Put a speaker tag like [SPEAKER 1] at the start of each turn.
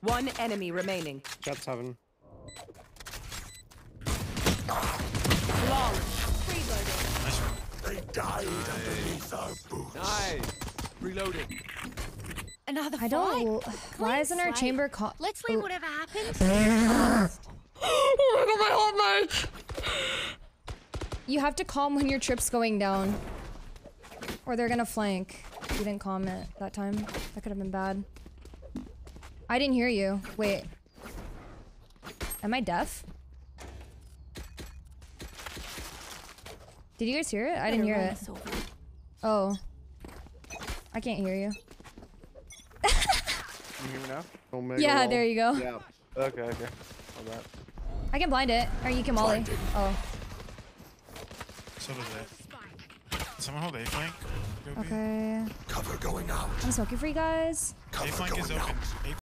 [SPEAKER 1] One enemy remaining.
[SPEAKER 2] Jett seven.
[SPEAKER 3] Nice one.
[SPEAKER 4] They died underneath our boots.
[SPEAKER 5] Nice. Reloading.
[SPEAKER 6] Another
[SPEAKER 7] I don't. Why isn't our chamber call?
[SPEAKER 6] Let's leave whatever happens.
[SPEAKER 7] You have to calm when your trip's going down. Or they're gonna flank. You didn't comment that time. That could have been bad. I didn't hear you. Wait. Am I deaf? Did you guys hear it? I didn't hear it. Oh. I can't hear you.
[SPEAKER 2] You hear me now? Omega
[SPEAKER 7] Yeah,
[SPEAKER 2] wall.
[SPEAKER 7] there you go.
[SPEAKER 2] Yeah. Okay, okay. All that.
[SPEAKER 7] I can blind it. Or you can molly. Oh,
[SPEAKER 3] So does it. Someone hold A flank.
[SPEAKER 7] Okay.
[SPEAKER 4] Cover going out.
[SPEAKER 7] I'm smoking for you guys.
[SPEAKER 3] A
[SPEAKER 4] Cover
[SPEAKER 3] flank is
[SPEAKER 4] going out.
[SPEAKER 3] open. A